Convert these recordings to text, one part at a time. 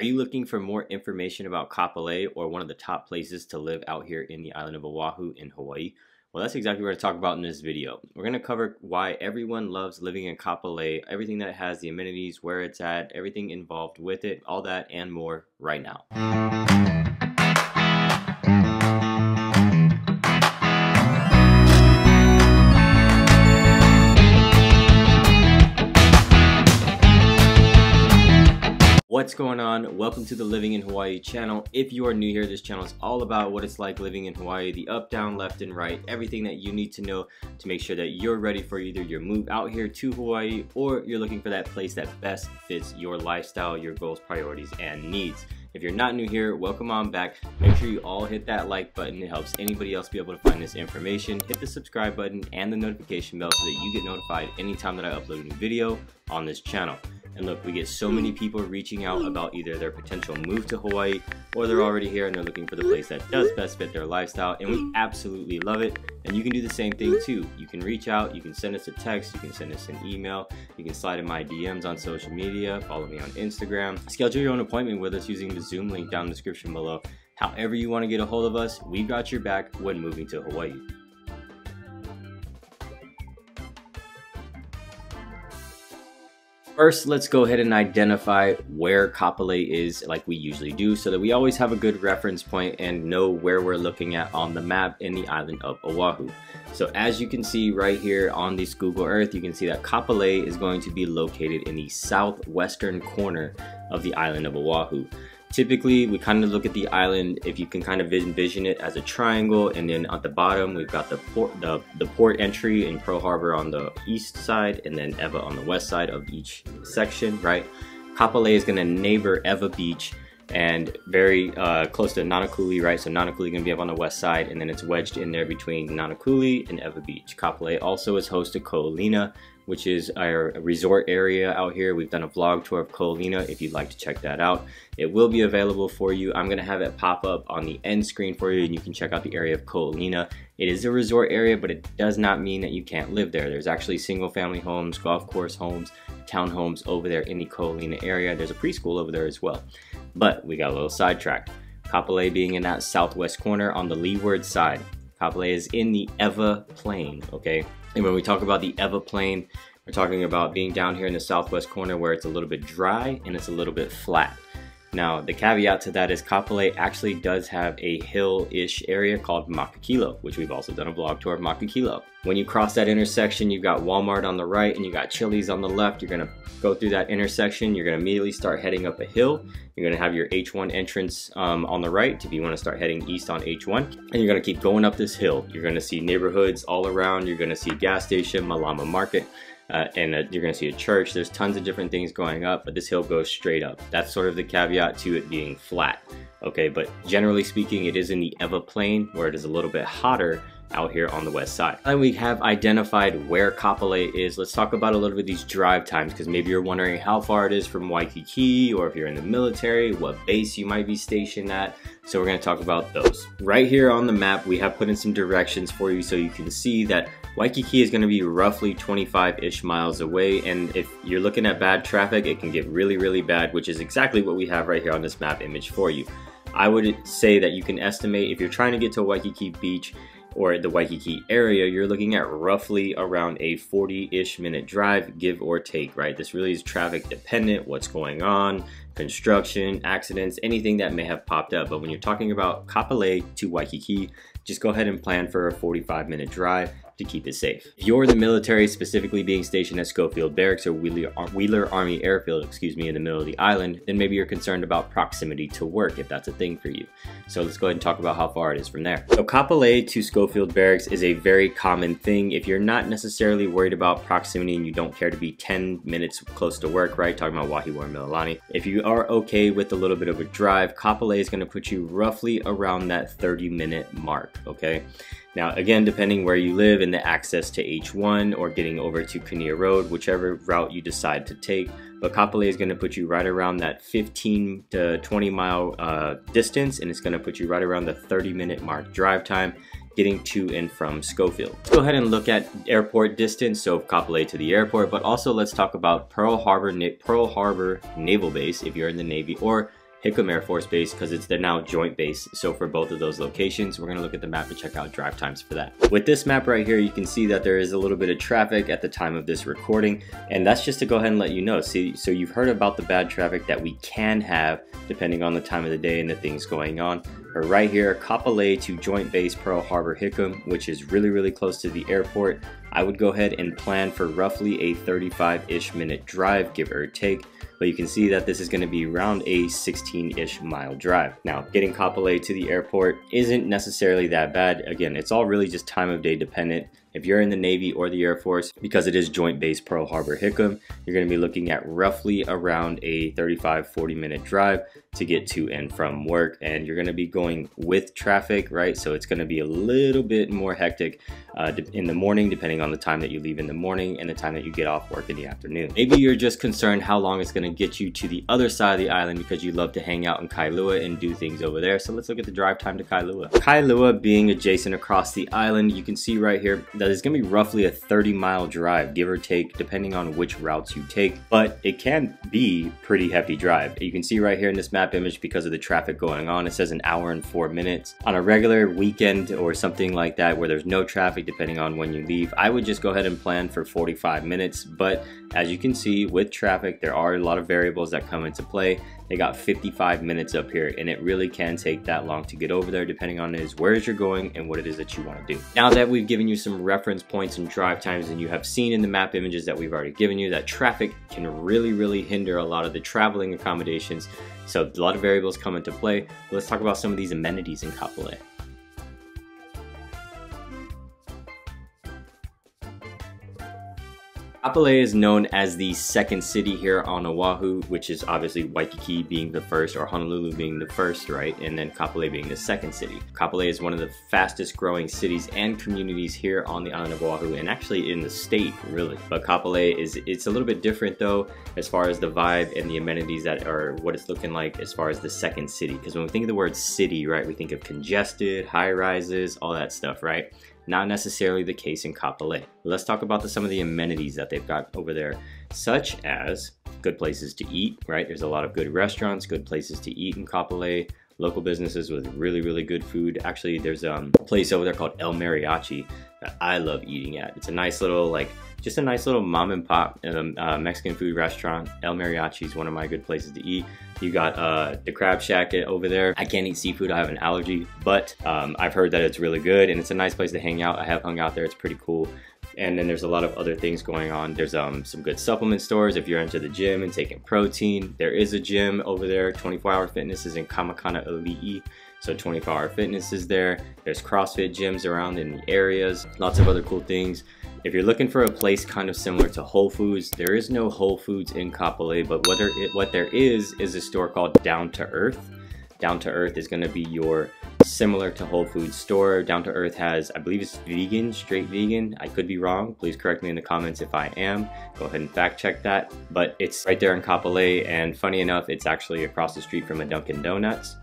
Are you looking for more information about Kapolei or one of the top places to live out here in the island of Oahu in Hawaii? Well, that's exactly what we're going to talk about in this video. We're going to cover why everyone loves living in Kapolei, everything that has the amenities, where it's at, everything involved with it, all that and more right now. What's going on? Welcome to the Living in Hawaii channel. If you are new here, this channel is all about what it's like living in Hawaii, the up, down, left, and right, everything that you need to know to make sure that you're ready for either your move out here to Hawaii or you're looking for that place that best fits your lifestyle, your goals, priorities, and needs. If you're not new here, welcome on back. Make sure you all hit that like button. It helps anybody else be able to find this information. Hit the subscribe button and the notification bell so that you get notified anytime that I upload a new video on this channel. And look, we get so many people reaching out about either their potential move to Hawaii or they're already here and they're looking for the place that does best fit their lifestyle. And we absolutely love it. And you can do the same thing too. You can reach out, you can send us a text, you can send us an email, you can slide in my DMs on social media, follow me on Instagram, schedule your own appointment with us using the Zoom link down in the description below. However you want to get a hold of us, we've got your back when moving to Hawaii. First, let's go ahead and identify where Kapolei is like we usually do so that we always have a good reference point and know where we're looking at on the map in the island of Oahu. So as you can see right here on this Google Earth, you can see that Kapolei is going to be located in the southwestern corner of the island of Oahu. Typically, we kind of look at the island, if you can kind of envision it as a triangle, and then at the bottom, we've got the port, the, the port entry in Pearl Harbor on the east side, and then Ewa on the west side of each section, right? Kapolei is going to neighbor Ewa Beach and very uh, close to Nanakuli, right? So Nanakuli gonna be up on the west side, and then it's wedged in there between Nanakuli and Ewa Beach. Kapolei also is host to Ko'olina, which is our resort area out here. We've done a vlog tour of Ko'olina if you'd like to check that out. It will be available for you. I'm gonna have it pop up on the end screen for you and you can check out the area of Ko'olina. It is a resort area, but it does not mean that you can't live there. There's actually single family homes, golf course homes, townhomes over there in the Ko'olina area. There's a preschool over there as well. But we got a little sidetracked. Kapolei being in that southwest corner on the leeward side. Kapolei is in the Ewa Plain, okay? And when we talk about the Ewa Plain, we're talking about being down here in the southwest corner where it's a little bit dry and it's a little bit flat. Now, the caveat to that is Kapolei actually does have a hill-ish area called Makakilo, which we've also done a vlog tour of Makakilo. When you cross that intersection, you've got Walmart on the right and you got Chili's on the left. You're gonna go through that intersection. You're gonna immediately start heading up a hill. You're gonna have your H1 entrance um, on the right if you wanna start heading east on H1. And you're gonna keep going up this hill. You're gonna see neighborhoods all around. You're gonna see gas station, Malama Market uh, and uh, you're going to see a church. There's tons of different things going up, but this hill goes straight up. That's sort of the caveat to it being flat. Okay, but generally speaking, it is in the Ewa Plain where it is a little bit hotter out here on the west side. And we have identified where Kapolei is. Let's talk about a little bit of these drive times because maybe you're wondering how far it is from Waikiki or if you're in the military, what base you might be stationed at. So we're going to talk about those. Right here on the map, we have put in some directions for you so you can see that Waikiki is going to be roughly 25-ish miles away and if you're looking at bad traffic it can get really really bad which is exactly what we have right here on this map image for you. I would say that you can estimate if you're trying to get to Waikiki Beach or the Waikiki area, you're looking at roughly around a 40-ish minute drive, give or take, right? This really is traffic dependent, what's going on, construction, accidents, anything that may have popped up. But when you're talking about Kapolei to Waikiki, just go ahead and plan for a 45 minute drive to keep it safe. If you're in the military, specifically being stationed at Schofield Barracks or Wheeler, uh, Wheeler Army Airfield, excuse me, in the middle of the island, then maybe you're concerned about proximity to work if that's a thing for you. So let's go ahead and talk about how far it is from there. So Kapolei to Schofield Barracks is a very common thing. If you're not necessarily worried about proximity and you don't care to be 10 minutes close to work, right? Talking about Wahiawa and Mililani. If you are okay with a little bit of a drive, Kapolei is gonna put you roughly around that 30 minute mark, okay? Now, again, depending where you live and the access to H1 or getting over to Kunia Road, whichever route you decide to take, but Kapolei is going to put you right around that 15 to 20 mile uh, distance and it's going to put you right around the 30 minute mark drive time getting to and from Schofield. Let's go ahead and look at airport distance, so Kapolei to the airport, but also let's talk about Pearl Harbor, Pearl Harbor Naval Base if you're in the Navy or Hickam Air Force Base because it's the now joint base. So for both of those locations, we're gonna look at the map and check out drive times for that. With this map right here, you can see that there is a little bit of traffic at the time of this recording, and that's just to go ahead and let you know. See, so you've heard about the bad traffic that we can have depending on the time of the day and the things going on. But right here, Kapolei to Joint Base Pearl Harbor Hickam, which is really, really close to the airport. I would go ahead and plan for roughly a 35-ish minute drive, give or take but you can see that this is going to be around a 16-ish mile drive. Now, getting Kapolei to the airport isn't necessarily that bad. Again, it's all really just time of day dependent. If you're in the Navy or the Air Force, because it is Joint Base Pearl Harbor Hickam, you're going to be looking at roughly around a 35 40 minute drive to get to and from work. And you're going to be going with traffic, right? So it's going to be a little bit more hectic uh, in the morning, depending on the time that you leave in the morning and the time that you get off work in the afternoon. Maybe you're just concerned how long it's going to get you to the other side of the island because you love to hang out in Kailua and do things over there. So let's look at the drive time to Kailua. Kailua being adjacent across the island, you can see right here that it's going to be roughly a 30 mile drive, give or take, depending on which routes you take, but it can be pretty hefty drive. You can see right here in this map image because of the traffic going on, it says an hour and four minutes. On a regular weekend or something like that where there's no traffic depending on when you leave, I would just go ahead and plan for 45 minutes, but as you can see with traffic, there are a lot of variables that come into play. They got 55 minutes up here and it really can take that long to get over there depending on is where you're going and what it is that you want to do. Now that we've given you some reference points and drive times and you have seen in the map images that we've already given you that traffic can really, really hinder a lot of the traveling accommodations. So a lot of variables come into play. Let's talk about some of these amenities in Kapolei. Kapolei is known as the second city here on Oahu, which is obviously Waikiki being the first or Honolulu being the first, right? And then Kapolei being the second city. Kapolei is one of the fastest growing cities and communities here on the island of Oahu and actually in the state, really. But Kapolei is, it's a little bit different though, as far as the vibe and the amenities that are what it's looking like as far as the second city. Because when we think of the word city, right, we think of congested, high rises, all that stuff, right? Not necessarily the case in Kapolei. Let's talk about the, some of the amenities that they've got over there, such as good places to eat, right? There's a lot of good restaurants, good places to eat in Kapolei, local businesses with really, really good food. Actually, there's um, a place over there called El Mariachi that I love eating at. It's a nice little, like, just a nice little mom and pop um, uh, Mexican food restaurant. El Mariachi is one of my good places to eat. You got uh, the Crab Shack over there. I can't eat seafood, I have an allergy, but um, I've heard that it's really good and it's a nice place to hang out. I have hung out there, it's pretty cool. And then there's a lot of other things going on. There's um, some good supplement stores if you're into the gym and taking protein. There is a gym over there. 24 Hour Fitness is in Ka Makana Ali'i. So 24 Hour Fitness is there. There's CrossFit gyms around in the areas. Lots of other cool things. If you're looking for a place kind of similar to Whole Foods, there is no Whole Foods in Kapolei, but what there, what there is is a store called Down to Earth. Down to Earth is going to be your similar to Whole Foods store. Down to Earth has, I believe it's vegan, straight vegan. I could be wrong. Please correct me in the comments if I am. Go ahead and fact check that. But it's right there in Kapolei, and funny enough, it's actually across the street from a Dunkin' Donuts.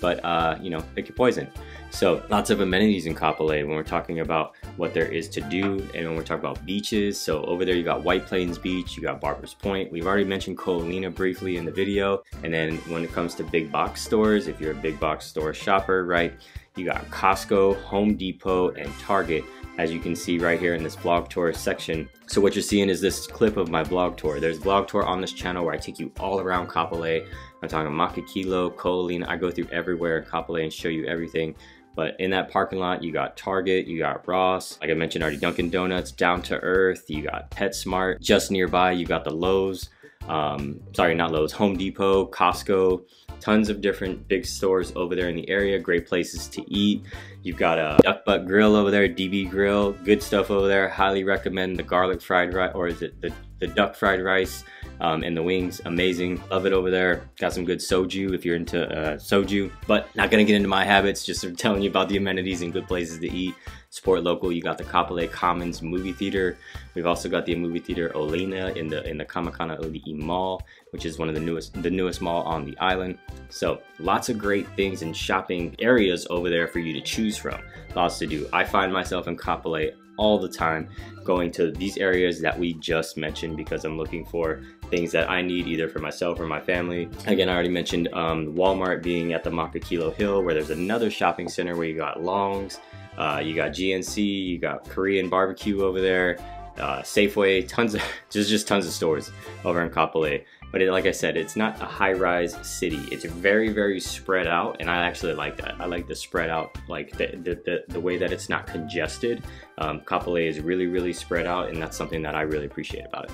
But, uh, you know, pick your poison. So lots of amenities in Kapolei when we're talking about what there is to do and when we're talking about beaches. So over there you got White Plains Beach, you got Barbers Point. We've already mentioned Ko Olina briefly in the video. And then when it comes to big box stores, if you're a big box store shopper, right, you got Costco, Home Depot, and Target as you can see right here in this vlog tour section. So what you're seeing is this clip of my vlog tour. There's vlog tour on this channel where I take you all around Kapolei. I'm talking Makakilo, Ko Olina. I go through everywhere in Kapolei and show you everything. But in that parking lot, you got Target, you got Ross, like I mentioned already, Dunkin' Donuts, Down to Earth, you got PetSmart. Just nearby, you got the Lowe's, um, sorry, not Lowe's, Home Depot, Costco, tons of different big stores over there in the area, great places to eat. You've got a duck butt grill over there, DB Grill, good stuff over there. Highly recommend the garlic fried rice, or is it the, the duck fried rice um, and the wings, amazing. Love it over there. Got some good soju if you're into uh, soju, but not gonna get into my habits, just telling you about the amenities and good places to eat. Support local, you got the Kapolei Commons movie theater. We've also got the movie theater Olina in the in the Ka Makana Ali'i Mall, which is one of the newest the newest mall on the island. So lots of great things and shopping areas over there for you to choose from. Lots to do. I find myself in Kapolei all the time going to these areas that we just mentioned because I'm looking for things that I need either for myself or my family. Again, I already mentioned um, Walmart being at the Makakilo Hill where there's another shopping center where you got Longs, uh, you got GNC, you got Korean barbecue over there, uh, Safeway, tons of, just, just tons of stores over in Kapolei. But it, like I said, it's not a high-rise city. It's very, very spread out, and I actually like that. I like the spread out, like the, the, the, the way that it's not congested. Um, Kapolei is really, really spread out, and that's something that I really appreciate about it.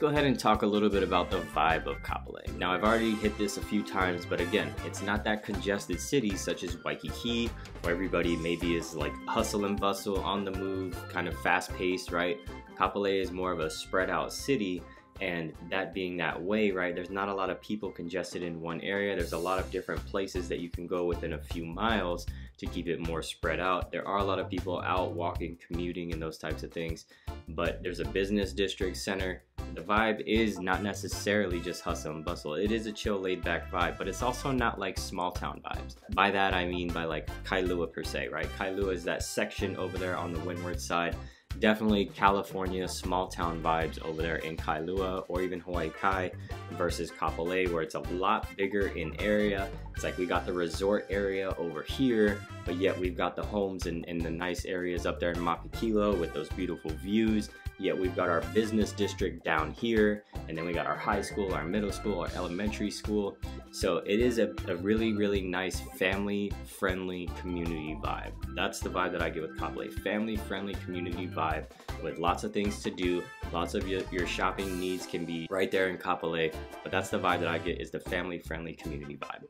Go ahead and talk a little bit about the vibe of Kapolei. Now I've already hit this a few times, but again, it's not that congested city such as Waikiki, where everybody maybe is like hustle and bustle, on the move, kind of fast paced, right? Kapolei is more of a spread out city and that being that way, right, there's not a lot of people congested in one area. There's a lot of different places that you can go within a few miles to keep it more spread out. There are a lot of people out walking, commuting, and those types of things. But there's a business district center. The vibe is not necessarily just hustle and bustle. It is a chill, laid back vibe, but it's also not like small town vibes. By that, I mean by like Kailua per se, right? Kailua is that section over there on the windward side definitely California small town vibes over there in Kailua or even Hawaii Kai versus Kapolei where it's a lot bigger in area. It's like we got the resort area over here, but yet we've got the homes and, and the nice areas up there in Makakilo with those beautiful views. Yet we've got our business district down here, and then we got our high school, our middle school, our elementary school. So it is a, a really, really nice family friendly community vibe. That's the vibe that I get with Kapolei. Family friendly community vibe with lots of things to do. Lots of your, your shopping needs can be right there in Kapolei, but that's the vibe that I get is the family friendly community vibe.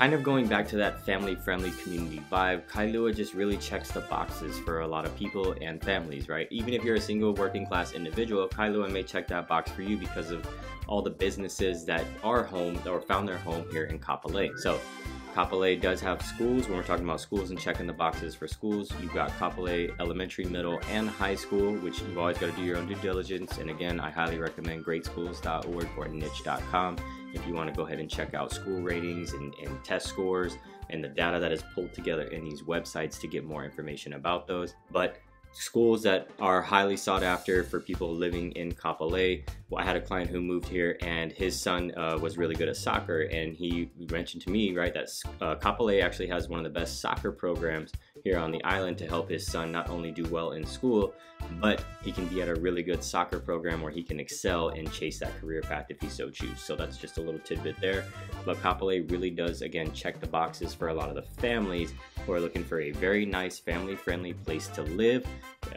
Kind of going back to that family-friendly community vibe, Kailua just really checks the boxes for a lot of people and families, right? Even if you're a single working class individual, Kailua may check that box for you because of all the businesses that are home or found their home here in Kapolei. So Kapolei does have schools. When we're talking about schools and checking the boxes for schools, you've got Kapolei Elementary, Middle, and High School, which you've always got to do your own due diligence. And again, I highly recommend greatschools.org or niche.com if you want to go ahead and check out school ratings and, and test scores and the data that is pulled together in these websites to get more information about those. But schools that are highly sought after for people living in Kapolei. Well, I had a client who moved here and his son uh, was really good at soccer and he mentioned to me, right, that uh, Kapolei actually has one of the best soccer programs here on the island to help his son not only do well in school, but he can be at a really good soccer program where he can excel and chase that career path if he so chooses. So that's just a little tidbit there. But Kapolei really does, again, check the boxes for a lot of the families who are looking for a very nice family-friendly place to live.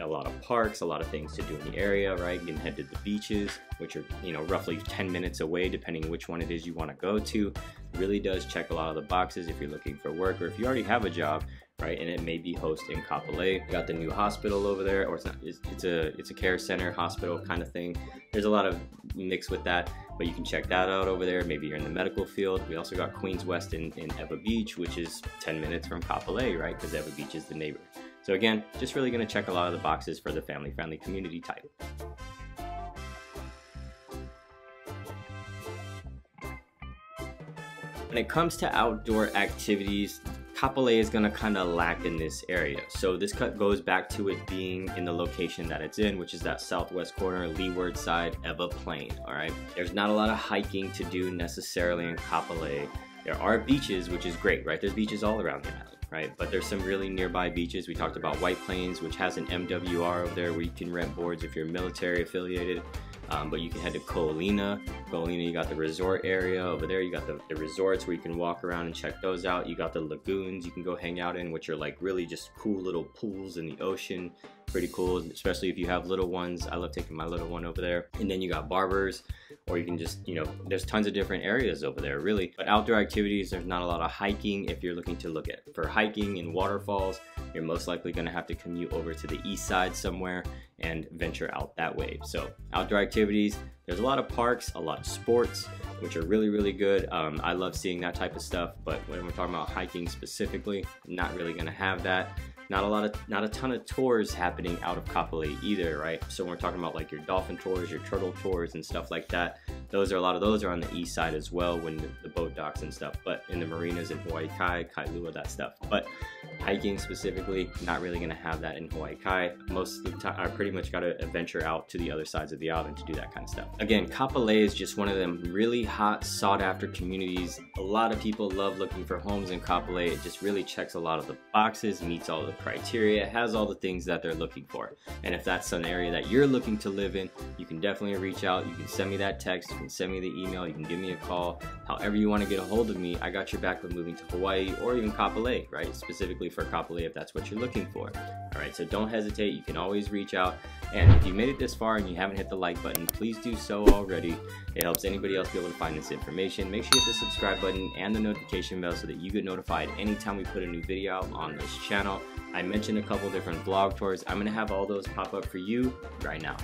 A lot of parks, a lot of things to do in the area, right? You can head to the beaches, which are, you know, roughly 10 minutes away, depending which one it is you want to go to. Really does check a lot of the boxes if you're looking for work or if you already have a job, right? And it may be hosted in Kapolei. Got the new hospital over there, or it's not. It's, it's, a it's a care center hospital kind of thing. There's a lot of mix with that, but you can check that out over there. Maybe you're in the medical field. We also got Queens West in, in Ewa Beach, which is 10 minutes from Kapolei, right? Because Ewa Beach is the neighbor. So again, just really going to check a lot of the boxes for the family-friendly community type. When it comes to outdoor activities, Kapolei is going to kind of lack in this area. So this cut goes back to it being in the location that it's in, which is that southwest corner, leeward side, Ewa Plain, all right? There's not a lot of hiking to do necessarily in Kapolei. There are beaches, which is great, right? There's beaches all around the island, right? But there's some really nearby beaches. We talked about White Plains, which has an MWR over there where you can rent boards if you're military affiliated. Um, but you can head to Ko Olina. Colina, you got the resort area over there. You got the, the resorts where you can walk around and check those out. You got the lagoons you can go hang out in, which are like really just cool little pools in the ocean. Pretty cool, especially if you have little ones. I love taking my little one over there. And then you got barbers, or you can just, you know, there's tons of different areas over there, really. But outdoor activities, there's not a lot of hiking if you're looking to look at. For hiking and waterfalls, you're most likely going to have to commute over to the east side somewhere and venture out that way. So outdoor activities, there's a lot of parks, a lot of sports, which are really, really good. Um, I love seeing that type of stuff, but when we're talking about hiking specifically, I'm not really gonna have that. Not a lot of not a ton of tours happening out of Kapolei either, right? So we're talking about like your dolphin tours, your turtle tours, and stuff like that. Those are a lot of those are on the east side as well when the, the boat docks and stuff. But in the marinas in Hawaii Kai, Kailua, that stuff. But hiking specifically, not really gonna have that in Hawaii Kai. Most of the time, I pretty much gotta venture out to the other sides of the island to do that kind of stuff. Again, Kapolei is just one of them really hot, sought after communities. A lot of people love looking for homes in Kapolei. It just really checks a lot of the boxes, meets all the criteria, has all the things that they're looking for. And if that's an area that you're looking to live in, you can definitely reach out. You can send me that text, you can send me the email, you can give me a call. However you want to get a hold of me, I got your back with moving to Hawaii or even Kapolei, right? Specifically for Kapolei if that's what you're looking for. All right, so don't hesitate. You can always reach out. And if you made it this far and you haven't hit the like button, please do so already. It helps anybody else be able to find this information. Make sure you hit the subscribe button and the notification bell so that you get notified anytime we put a new video out on this channel. I mentioned a couple different vlog tours. I'm going to have all those pop up for you right now.